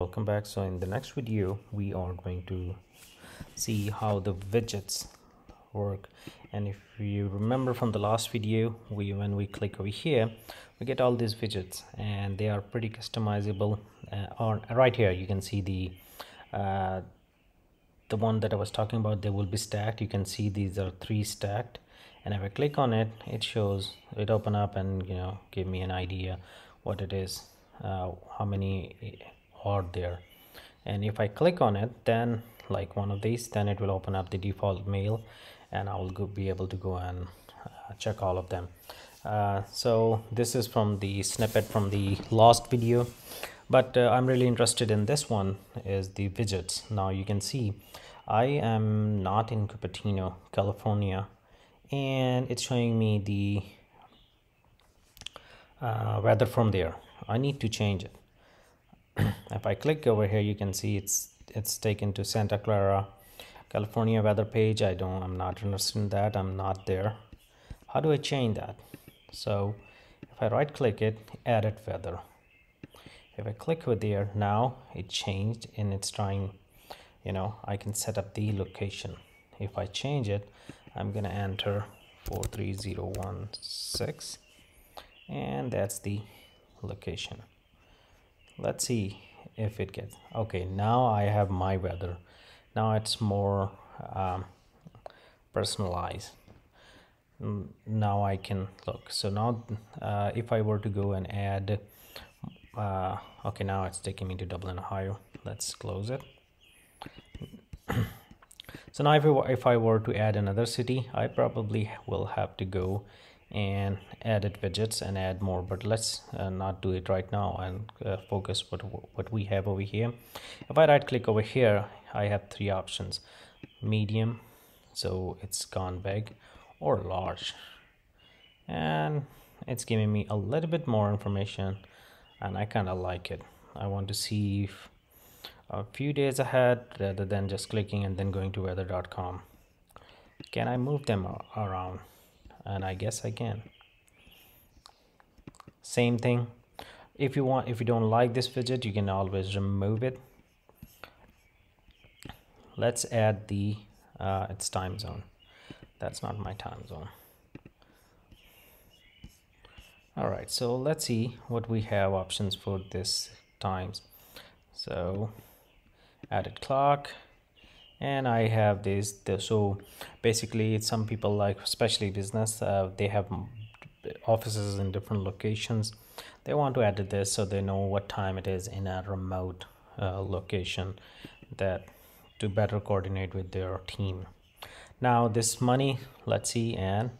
welcome back. So in the next video we are going to see how the widgets work. And if you remember from the last video we when we click over here we get all these widgets and they are pretty customizable. Uh, on right here you can see the uh, the one that I was talking about they will be stacked. You can see these are three stacked. And if I click on it it shows it open up and you know give me an idea what it is uh, how many are there. And if I click on it then like one of these then it will open up the default mail and I will go, be able to go and uh, check all of them. Uh, so this is from the snippet from the last video. But uh, I'm really interested in this one is the widgets. Now you can see I am not in Cupertino California and it's showing me the uh, weather from there. I need to change it if I click over here you can see it's it's taken to Santa Clara California weather page. I don't I'm not interested in that. I'm not there. How do I change that? So if I right click it edit weather. If I click over there now it changed and it's trying you know I can set up the location. If I change it I'm gonna enter 43016 and that's the location let's see if it gets okay now I have my weather. Now it's more um, personalized. Now I can look. So now uh, if I were to go and add uh, okay now it's taking me to Dublin Ohio. Let's close it. So now if, if I were to add another city I probably will have to go and edit widgets and add more but let's uh, not do it right now and uh, focus what what we have over here. If I right click over here I have three options. Medium so it's gone big or large. And it's giving me a little bit more information and I kind of like it. I want to see a few days ahead rather than just clicking and then going to weather.com can I move them around and I guess I can. Same thing. If you want if you don't like this widget you can always remove it. Let's add the uh, its time zone. That's not my time zone. All right so let's see what we have options for this times. So added clock and I have this so basically some people like especially business uh, they have offices in different locations. They want to add this so they know what time it is in a remote uh, location that to better coordinate with their team. Now this money let's see and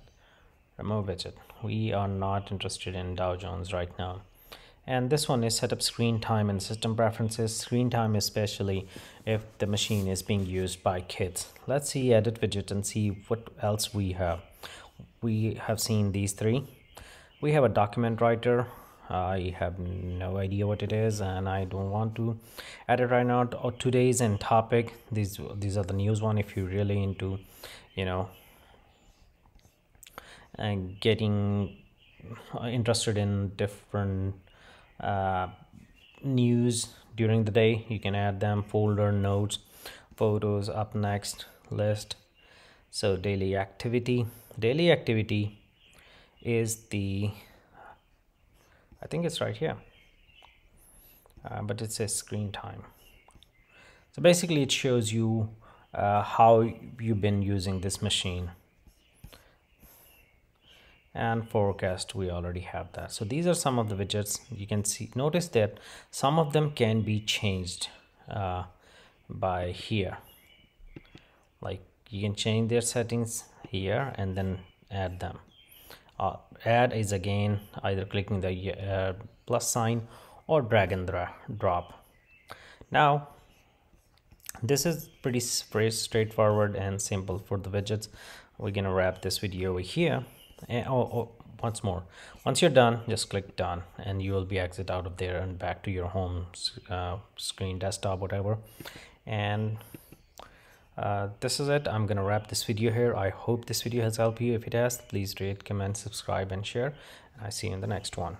remove widget we are not interested in Dow Jones right now and this one is set up screen time and system preferences. Screen time especially if the machine is being used by kids. Let's see edit widget and see what else we have. We have seen these three. We have a document writer. I have no idea what it is and I don't want to edit right now. Oh, today's and topic. These these are the news one if you're really into you know and getting uh, interested in different uh, news during the day. You can add them folder notes photos up next list. So daily activity. Daily activity is the I think it's right here. Uh, but it says screen time. So basically it shows you uh, how you've been using this machine and forecast we already have that. So these are some of the widgets. You can see notice that some of them can be changed uh, by here. Like you can change their settings here and then add them. Uh, add is again either clicking the uh, plus sign or drag and drop. Now this is pretty straightforward and simple for the widgets. We're gonna wrap this video over here and oh, oh, once more. Once you're done just click done and you will be exit out of there and back to your home uh, screen desktop whatever. And uh, this is it. I'm gonna wrap this video here. I hope this video has helped you. If it has please rate comment subscribe and share. And i see you in the next one